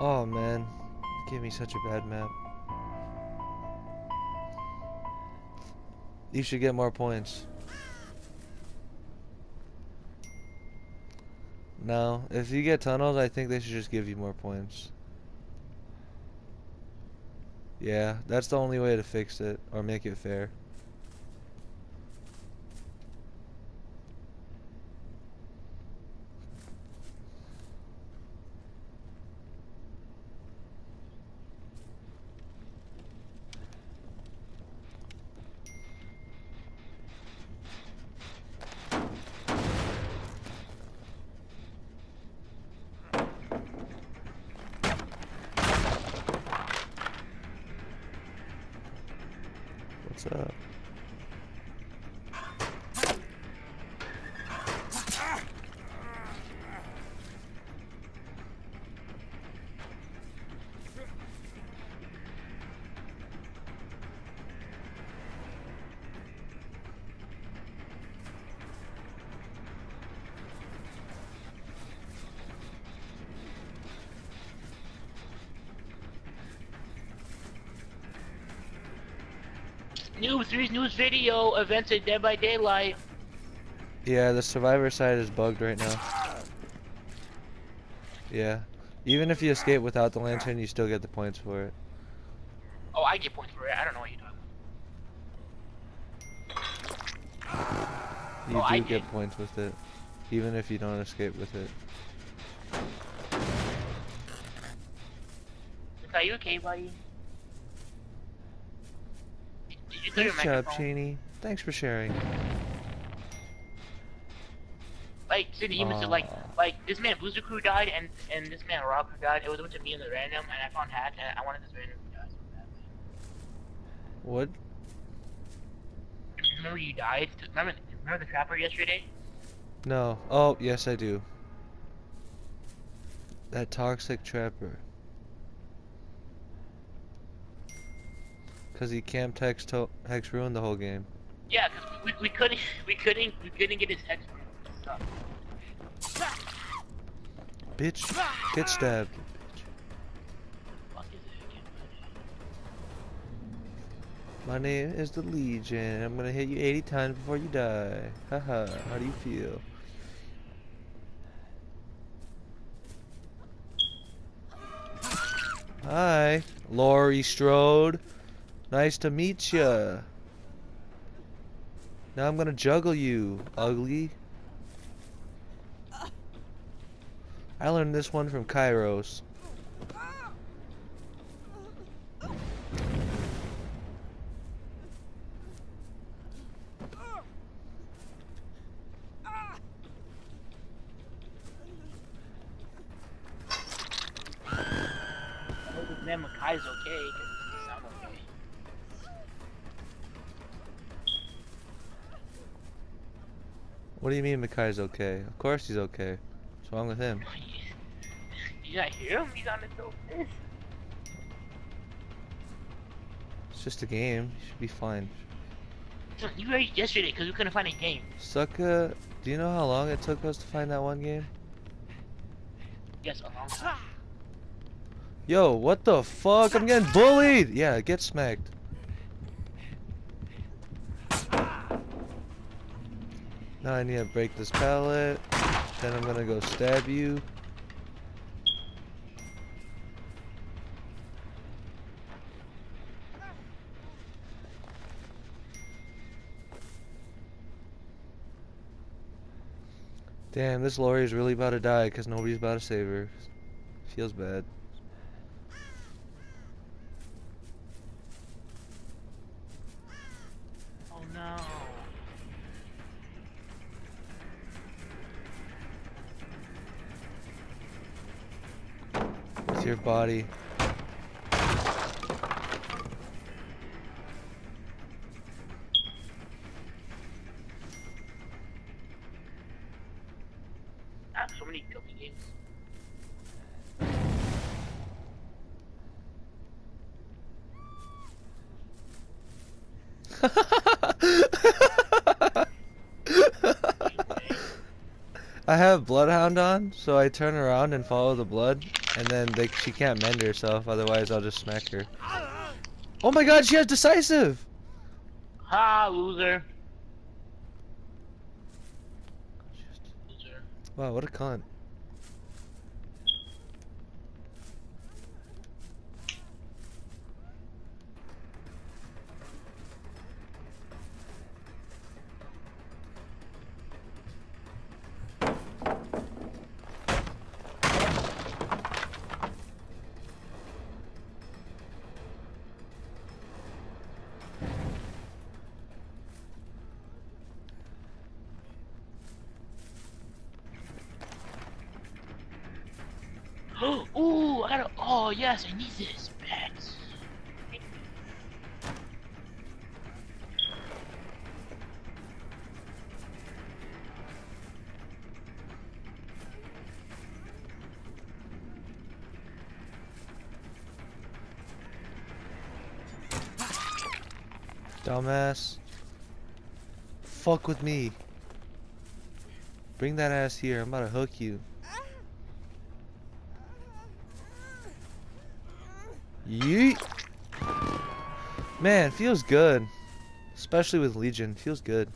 Oh man, give me such a bad map. You should get more points. No, if you get tunnels, I think they should just give you more points. Yeah, that's the only way to fix it, or make it fair. What's up? New three's news video events at Dead by Daylight. Yeah, the survivor side is bugged right now. Yeah. Even if you escape without the lantern, you still get the points for it. Oh, I get points for it. I don't know what you're talking You Oh, do I get did. points with it. Even if you don't escape with it. Are you okay, buddy? Did you clear your Nice job? Cheney. Thanks for sharing. Like, City, you it. Like, like this man Busakrew died, and and this man Rob Crew died. It was a bunch of me and the random, and I found hack, and I wanted this random to die so badly. What? Remember you died? Remember, remember the trapper yesterday? No. Oh, yes, I do. That toxic trapper. Cause he camped Hex, to Hex ruined the whole game. Yeah, cause we, we couldn't we couldn't we couldn't get his hex. Bitch, ah! get stabbed. Fuck is it again, buddy? My name is the Legion. I'm gonna hit you 80 times before you die. Haha, how do you feel? Hi, Laurie Strode. Nice to meet ya. Now I'm gonna juggle you, ugly. I learned this one from Kairos. Makai's okay, What do you mean Makai's okay? Of course he's okay. What's wrong with him? You not hear him? He's on his own. It's just a game. You should be fine. You raged yesterday because we couldn't find a game. Sucka, do you know how long it took us to find that one game? Yes, a long time. Yo, what the fuck? I'm getting bullied! Yeah, get smacked. Now I need to break this pallet. Then I'm gonna go stab you. Damn, this Laurie's really about to die because nobody's about to save her. Feels bad. Body. So many guilty games. I have Bloodhound on, so I turn around and follow the blood. And then they, she can't mend herself. Otherwise, I'll just smack her. Oh my God, she has decisive. Ha, loser. Loser. Wow, what a cunt. Ooh, I got a. Oh yes, I need this. Pets. Dumbass. Fuck with me. Bring that ass here. I'm about to hook you. Yeet. Man, feels good. Especially with Legion. Feels good.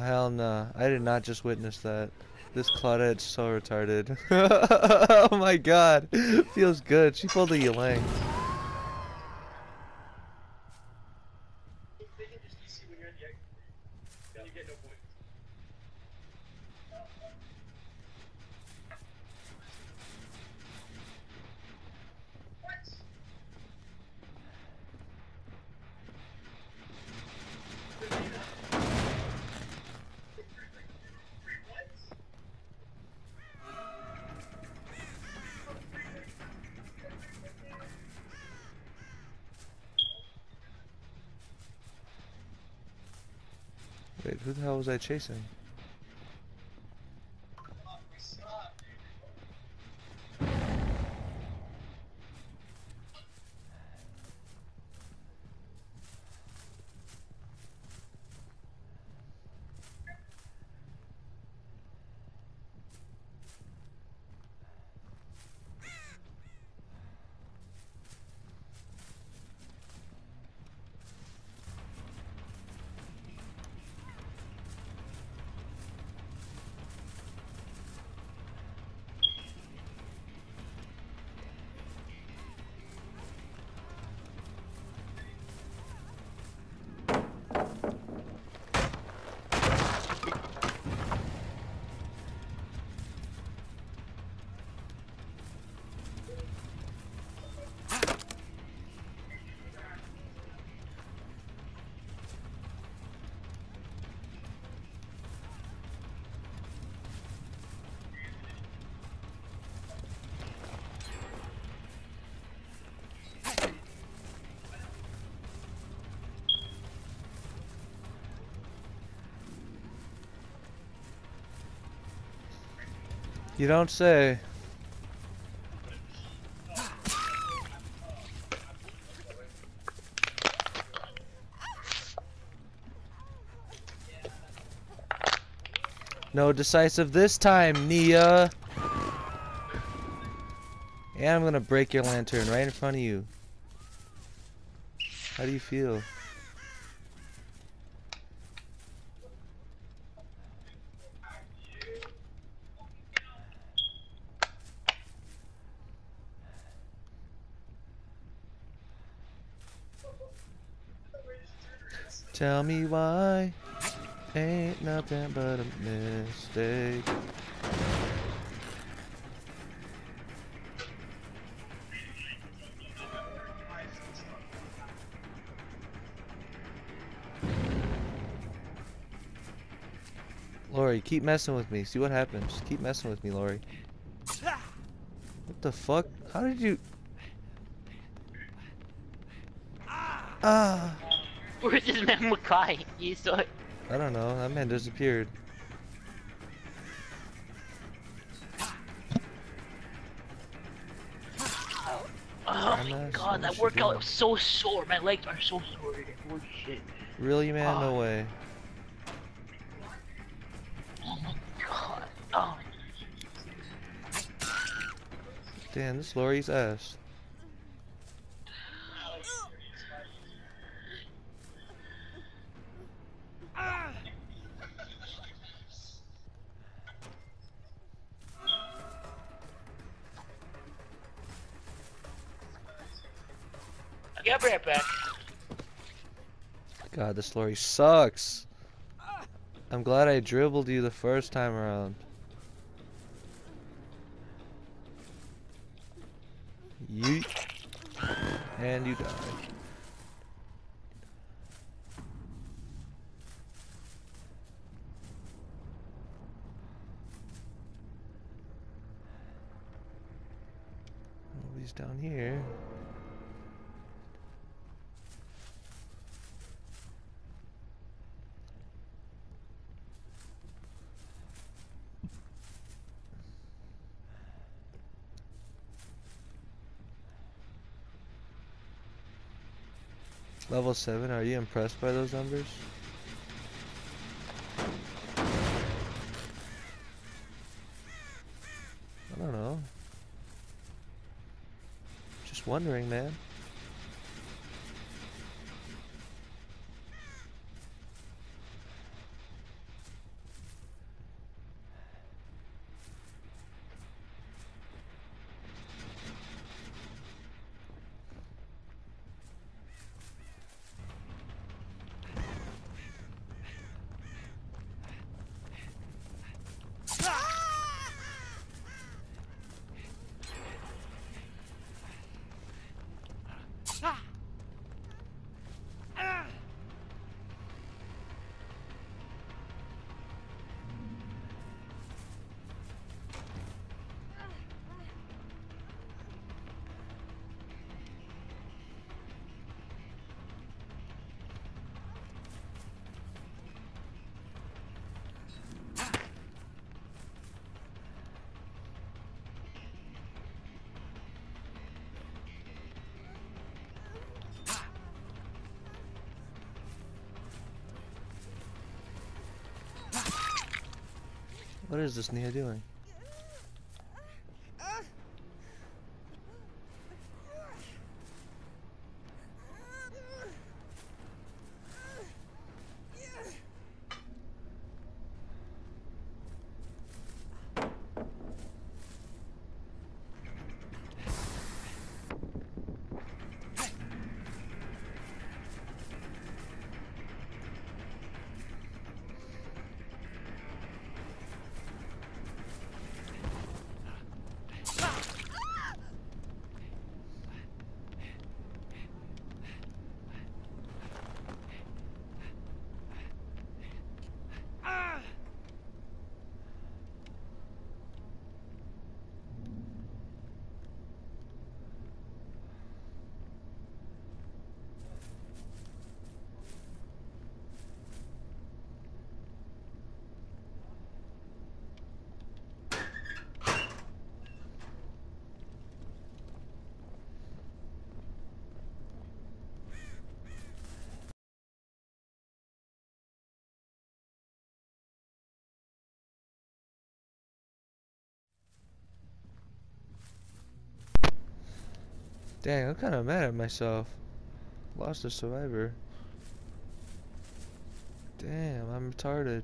Hell no. I did not just witness that. This Claudette's so retarded. oh my god. Feels good. She pulled a Ylang. Wait, who the hell was I chasing? You don't say. No decisive this time, Nea. And I'm gonna break your lantern right in front of you. How do you feel? Tell me why ain't nothing but a mistake. Laurie, keep messing with me. See what happens. Just keep messing with me, Laurie. What the fuck? How did you... Ah! Where's this man Makai? You saw it. I don't know. That man disappeared. Oh my god, that workout was so sore. My legs are so sore today. Holy shit. Really, man? Ah. No way. Oh my god. Oh. Damn, this Laurie's ass. I'll back. God, this Laurie sucks. I'm glad I dribbled you the first time around. Yeet. And you die. Nobody's down here. Level 7, are you impressed by those numbers? I don't know. Just wondering, man. What is this Nea doing? Dang, I'm kind of mad at myself. Lost a survivor. Damn, I'm retarded.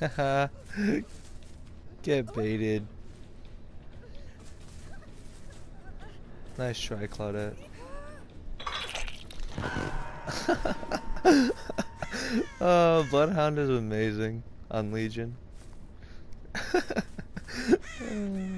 Haha. Get baited. Nice try, Claudette. oh, Bloodhound is amazing on Legion.